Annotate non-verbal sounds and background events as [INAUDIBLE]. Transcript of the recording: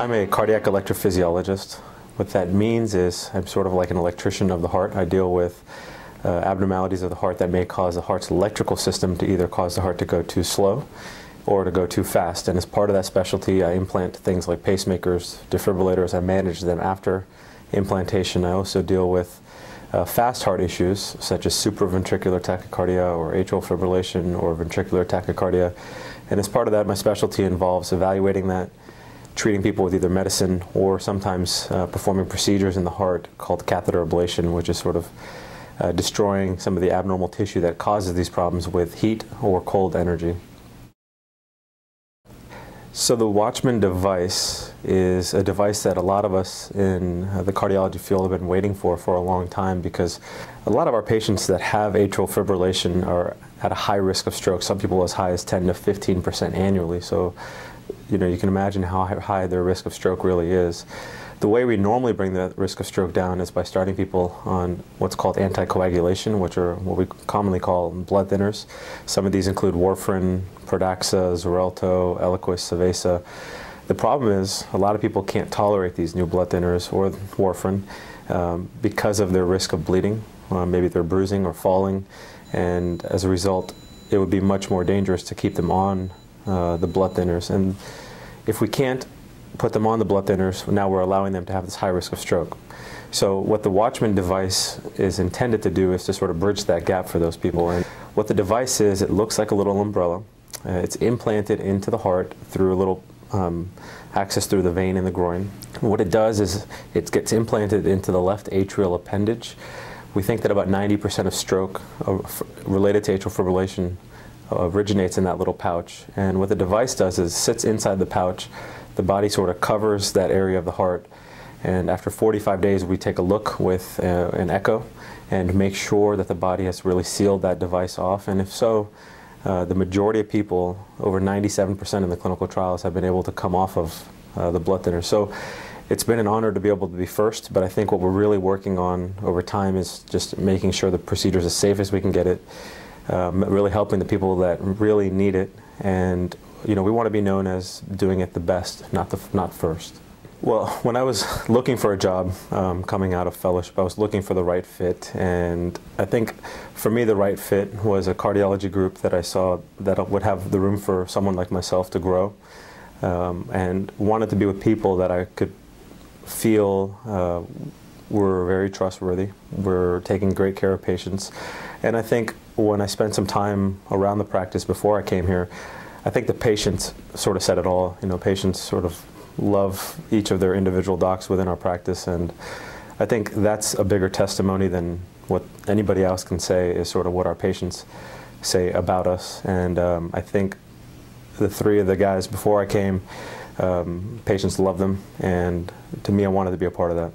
I'm a cardiac electrophysiologist. What that means is I'm sort of like an electrician of the heart. I deal with uh, abnormalities of the heart that may cause the heart's electrical system to either cause the heart to go too slow or to go too fast. And as part of that specialty, I implant things like pacemakers, defibrillators. I manage them after implantation. I also deal with uh, fast heart issues such as supraventricular tachycardia or atrial fibrillation or ventricular tachycardia. And as part of that, my specialty involves evaluating that, treating people with either medicine or sometimes uh, performing procedures in the heart called catheter ablation, which is sort of uh, destroying some of the abnormal tissue that causes these problems with heat or cold energy. So the Watchman device is a device that a lot of us in the cardiology field have been waiting for for a long time because a lot of our patients that have atrial fibrillation are at a high risk of stroke, some people as high as 10 to 15 percent annually. So, you know, you can imagine how high their risk of stroke really is. The way we normally bring the risk of stroke down is by starting people on what's called anticoagulation, which are what we commonly call blood thinners. Some of these include warfarin, Pradaxa, Xarelto, Eliquis, Savaysa. The problem is a lot of people can't tolerate these new blood thinners or warfarin um, because of their risk of bleeding. Uh, maybe they're bruising or falling, and as a result, it would be much more dangerous to keep them on uh, the blood thinners. And if we can't put them on the blood thinners, now we're allowing them to have this high risk of stroke. So what the Watchman device is intended to do is to sort of bridge that gap for those people. And what the device is, it looks like a little umbrella. Uh, it's implanted into the heart through a little um, access through the vein in the groin. What it does is it gets implanted into the left atrial appendage. We think that about 90% of stroke related to atrial fibrillation originates in that little pouch. And what the device does is sits inside the pouch, the body sort of covers that area of the heart. And after 45 days, we take a look with uh, an echo and make sure that the body has really sealed that device off. And if so, uh, the majority of people, over 97% in the clinical trials, have been able to come off of uh, the blood thinner. So it's been an honor to be able to be first, but I think what we're really working on over time is just making sure the procedure is as safe as we can get it, um, really helping the people that really need it, and you know, we want to be known as doing it the best, not, the, not first. Well, [LAUGHS] when I was [LAUGHS] looking for a job um, coming out of fellowship, I was looking for the right fit. And I think for me, the right fit was a cardiology group that I saw that would have the room for someone like myself to grow. Um, and wanted to be with people that I could feel uh, were very trustworthy, We're taking great care of patients. And I think when I spent some time around the practice before I came here, I think the patients sort of said it all. You know, patients sort of love each of their individual docs within our practice, and I think that's a bigger testimony than what anybody else can say is sort of what our patients say about us. And um, I think the three of the guys before I came, um, patients love them, and to me, I wanted to be a part of that.